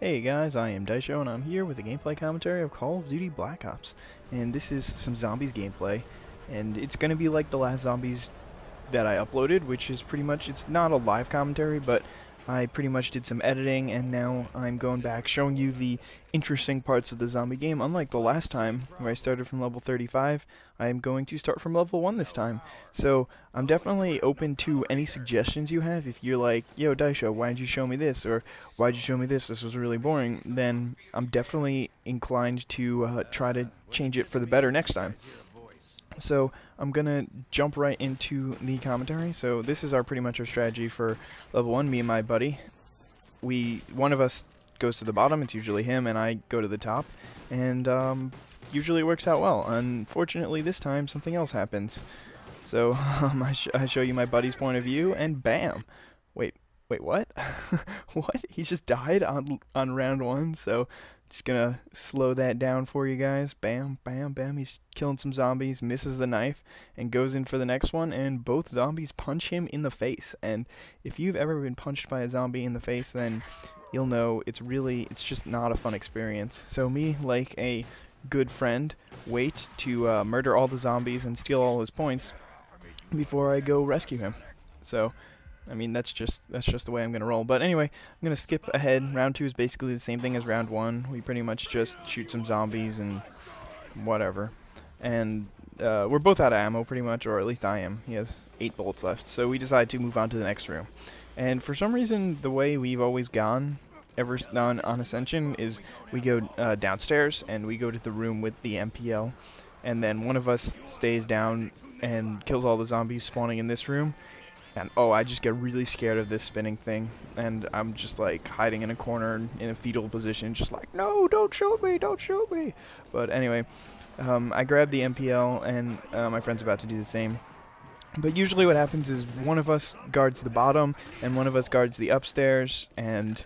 Hey guys, I am Daisho and I'm here with a gameplay commentary of Call of Duty Black Ops. And this is some zombies gameplay. And it's going to be like the last zombies that I uploaded, which is pretty much, it's not a live commentary, but I pretty much did some editing and now I'm going back showing you the interesting parts of the zombie game. Unlike the last time where I started from level 35, I am going to start from level 1 this time. So I'm definitely open to any suggestions you have. If you're like, yo Daisho, why did you show me this? Or why did you show me this? This was really boring. Then I'm definitely inclined to uh, try to change it for the better next time. So I'm gonna jump right into the commentary. So this is our pretty much our strategy for level one. Me and my buddy, we one of us goes to the bottom. It's usually him, and I go to the top, and um, usually it works out well. Unfortunately, this time something else happens. So um, I, sh I show you my buddy's point of view, and bam! Wait, wait, what? what? He just died on on round one. So just gonna slow that down for you guys. Bam, bam, bam. He's killing some zombies, misses the knife, and goes in for the next one. And both zombies punch him in the face. And if you've ever been punched by a zombie in the face, then you'll know it's really, it's just not a fun experience. So me, like a good friend, wait to uh, murder all the zombies and steal all his points before I go rescue him. So I mean, that's just that's just the way I'm gonna roll. But anyway, I'm gonna skip ahead. Round two is basically the same thing as round one. We pretty much just shoot some zombies and whatever. And uh, we're both out of ammo, pretty much, or at least I am. He has eight bullets left. So we decide to move on to the next room. And for some reason, the way we've always gone ever done on Ascension is we go uh, downstairs and we go to the room with the MPL, and then one of us stays down and kills all the zombies spawning in this room, and oh, I just get really scared of this spinning thing. And I'm just like hiding in a corner in a fetal position, just like, no, don't shoot me, don't shoot me. But anyway, um, I grab the MPL, and uh, my friend's about to do the same. But usually what happens is one of us guards the bottom, and one of us guards the upstairs, and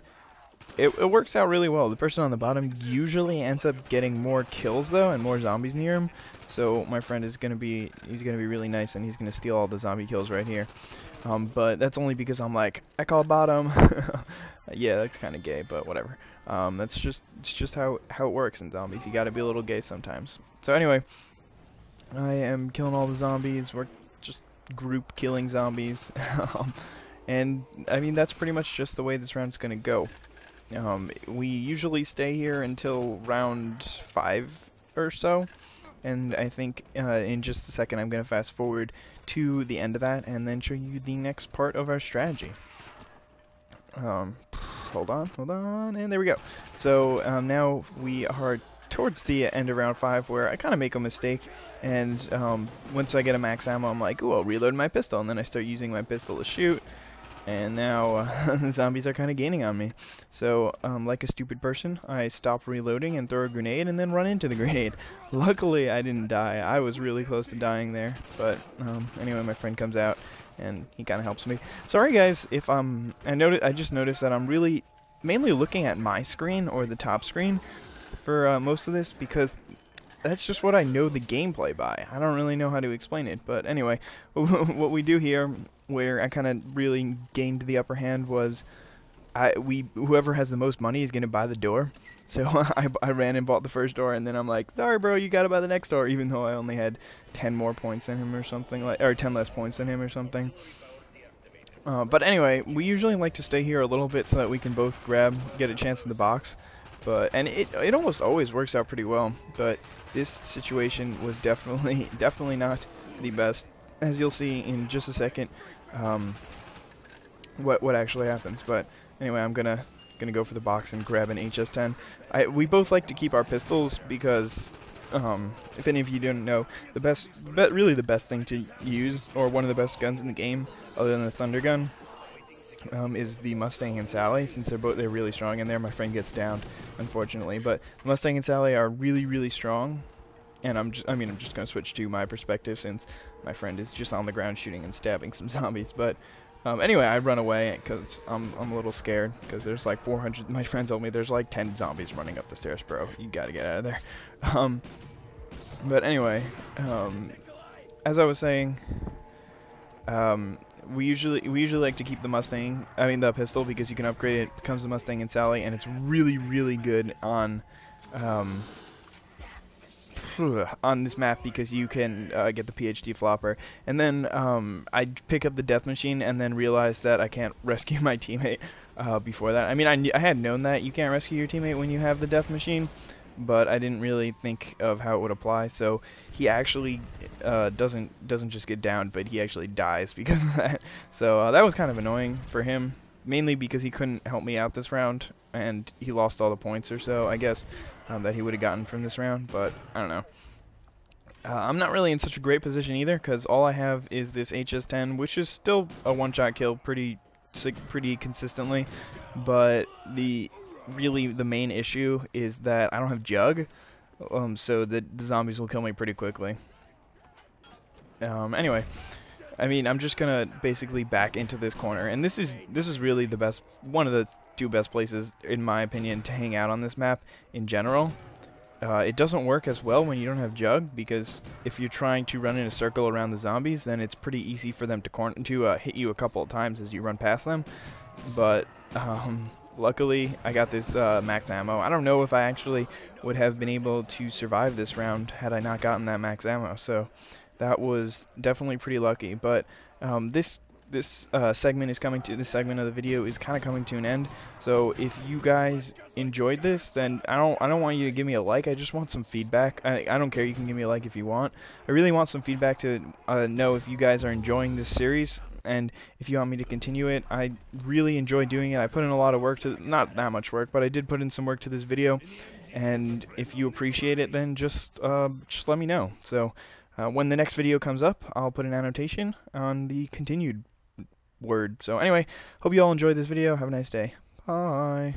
it, it works out really well. The person on the bottom usually ends up getting more kills, though, and more zombies near him. So my friend is going to be, he's to be really nice, and he's going to steal all the zombie kills right here. Um, but that's only because I'm like, I call bottom. yeah, that's kind of gay, but whatever. Um, that's just it's just how how it works in zombies. You got to be a little gay sometimes. So anyway, I am killing all the zombies. We're just group killing zombies, um, and I mean that's pretty much just the way this round's gonna go. Um, we usually stay here until round five or so and I think uh, in just a second I'm going to fast forward to the end of that and then show you the next part of our strategy. Um, hold on, hold on, and there we go. So um, now we are towards the end of round 5 where I kind of make a mistake and um, once I get a max ammo I'm like, oh, I'll reload my pistol and then I start using my pistol to shoot and now uh, the zombies are kind of gaining on me. So, um, like a stupid person, I stop reloading and throw a grenade and then run into the grenade. Luckily, I didn't die. I was really close to dying there. But um, anyway, my friend comes out and he kind of helps me. Sorry, guys, if um, I noticed, I just noticed that I'm really mainly looking at my screen or the top screen for uh, most of this because that's just what I know the gameplay by. I don't really know how to explain it, but anyway, what we do here, where I kind of really gained the upper hand, was I we whoever has the most money is gonna buy the door. So I, I ran and bought the first door, and then I'm like, sorry, bro, you gotta buy the next door, even though I only had 10 more points than him or something like, or 10 less points than him or something. Uh, but anyway, we usually like to stay here a little bit so that we can both grab, get a chance in the box. But and it it almost always works out pretty well. But this situation was definitely definitely not the best, as you'll see in just a second. Um, what what actually happens? But anyway, I'm gonna gonna go for the box and grab an HS10. I we both like to keep our pistols because. Um, if any of you don't know, the best, be really the best thing to use, or one of the best guns in the game, other than the Thunder Gun, um, is the Mustang and Sally, since they're both they're really strong in there. My friend gets downed, unfortunately, but Mustang and Sally are really really strong. And I'm just, I mean, I'm just gonna switch to my perspective since my friend is just on the ground shooting and stabbing some zombies. But um, anyway, I run away because I'm, I'm a little scared because there's like 400. My friend told me there's like 10 zombies running up the stairs, bro. You gotta get out of there. Um, but anyway, um, as I was saying, um, we usually we usually like to keep the Mustang, I mean the pistol, because you can upgrade it. it becomes the Mustang and Sally, and it's really really good on um, on this map because you can uh, get the PhD flopper. And then um, I pick up the death machine and then realize that I can't rescue my teammate uh, before that. I mean, I, I had known that you can't rescue your teammate when you have the death machine, but I didn't really think of how it would apply. So he actually uh, doesn't doesn't just get downed, but he actually dies because of that. So uh, that was kind of annoying for him, mainly because he couldn't help me out this round, and he lost all the points or so, I guess, um, that he would have gotten from this round. But I don't know. Uh, I'm not really in such a great position either, because all I have is this HS-10, which is still a one-shot kill pretty pretty consistently, but the really the main issue is that I don't have Jug, um, so the, the zombies will kill me pretty quickly. Um, anyway, I mean, I'm just gonna basically back into this corner, and this is this is really the best, one of the two best places, in my opinion, to hang out on this map in general. Uh, it doesn't work as well when you don't have Jug, because if you're trying to run in a circle around the zombies, then it's pretty easy for them to corn to uh, hit you a couple of times as you run past them. But um, luckily, I got this uh, max ammo. I don't know if I actually would have been able to survive this round had I not gotten that max ammo. So that was definitely pretty lucky. But um, this this uh, segment is coming to this segment of the video is kind of coming to an end. So if you guys enjoyed this, then I don't I don't want you to give me a like. I just want some feedback. I I don't care. You can give me a like if you want. I really want some feedback to uh, know if you guys are enjoying this series and if you want me to continue it. I really enjoy doing it. I put in a lot of work to not that much work, but I did put in some work to this video. And if you appreciate it, then just uh, just let me know. So. Uh, when the next video comes up, I'll put an annotation on the continued word. So anyway, hope you all enjoyed this video. Have a nice day. Bye.